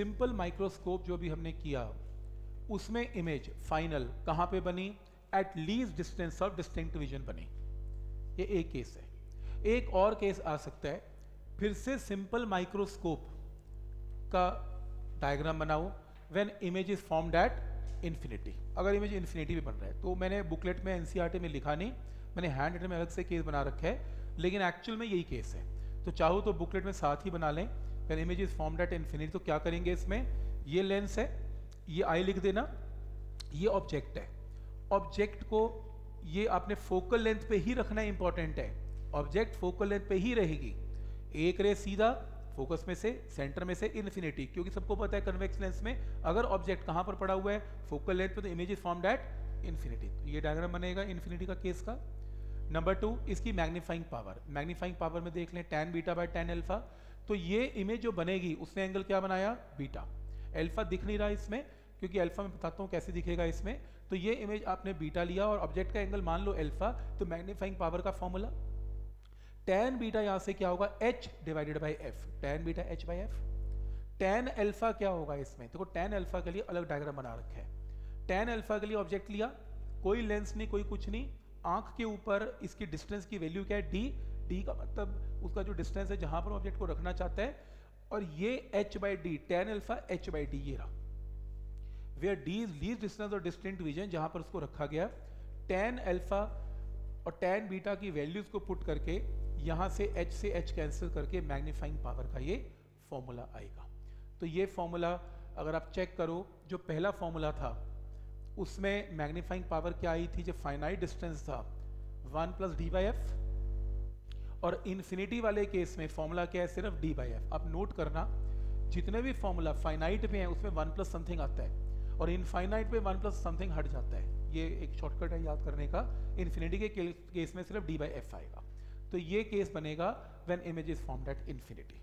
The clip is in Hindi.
सिंपल माइक्रोस्कोप जो भी हमने किया, उसमें इमेज फाइनल कहाँ पे बनी? At least distance of distinct vision बनी। ये एक केस है। एक और केस आ सकता है। फिर से सिंपल माइक्रोस्कोप का डायग्राम बनाओ। When image is formed at infinity अगर इमेज इन्फिनिटी भी बन रहा है तो मैंने बुकलेट में एनसीईआरटी में लिखा नहीं। मैंने हैंड रिटन में अलग से केस बना रखा है, लेकिन एक्चुअल में यही केस है। तो चाहो तो बुकलेट में साथ ही बना लें। When image is formed at infinity तो क्या करेंगे इसमें? ये लेंस है, ये आई लिख देना, ये ऑब्जेक्ट है। ऑब्जेक्ट को ये आपने फोकल लेंथ पे ही रखना इंपॉर्टेंट है। ऑब्जेक्ट फोकल लेंथ पे ही रहेगी। एक रे सीधा फोकस में से सेंटर में से इन्फिनिटी क्योंकि सबको पता है कन्वेक्स लेंस में, अगर ऑब्जेक्ट कहाँ पर पड़ा हुआ है फोकल लेंथ पे तो image is formed at infinity तो ये डायग्राम बनेगा इन्फिनिटी का केस का। नंबर टू इसकी मैग्नीफाइंग पावर मैग्नीफाइंग पावर में देख लें tan beta by tan alpha तो ये इमेज जो बनेगी, उसने एंगल क्या बनाया? बीटा एल्फा दिख नहीं रहा इसमें, क्योंकि अल्फ़ा में बताता हूँ कैसे दिखेगा इसमें। तो ये इमेज आपने बीटा लिया और ऑब्जेक्ट का एंगल मान लो अल्फ़ा तो मैग्नीफाइंग पावर का फॉर्मूला टेन बीटा यहाँ से क्या होगा? h divided by F tan beta h by F tan alpha क्या होगा इसमें? देखो टेन अल्फ़ा के लिए अलग डायग्राम बना रखा है. टेन अल्फ़ा के लिए ऑब्जेक्ट लिया, कोई लेंस नहीं, कोई कुछ नहीं. आँख के ऊपर इसकी डिस्टेंस की वैल्यू क्या है? डी डी का मतलब उसका जो डिस्टेंस है, जहाँ पर ऑब्जेक्ट को रखना चाहता है, और ये h by D tan alpha h by D ये रहा। Where D is least distance और डिस्टिंक्ट विजन जहाँ पर उसको रखा गया। टेन अल्फ़ा और टेन बीटा की वैल्यूज़ को पुट करके, यहाँ से h से h कैंसिल करके मैग्नीफाइंग पावर का ये फॉर्मूला आएगा। तो ये फॉर्मूला अगर आप चेक करो, जो पहला फॉर्मूला था उसमें मैग्नीफाइंग पावर क्या आई थी? जब फाइनाइट डिस्टेंस था। One plus D by F और इन्फिनिटी वाले केस में फॉर्मूला क्या है? सिर्फ़ डी बाई एफ़ आप नोट करना, जितने भी फॉर्मूला फाइनाइट में है, उसमें वन प्लस समथिंग आता है। और इनफाइनाइट में वन प्लस समथिंग हट जाता है। ये एक शॉर्टकट है याद करने का। इन्फिनिटी के केस में सिर्फ़ डी बाई एफ़ आएगा। तो ये केस बनेगा when image is form at infinity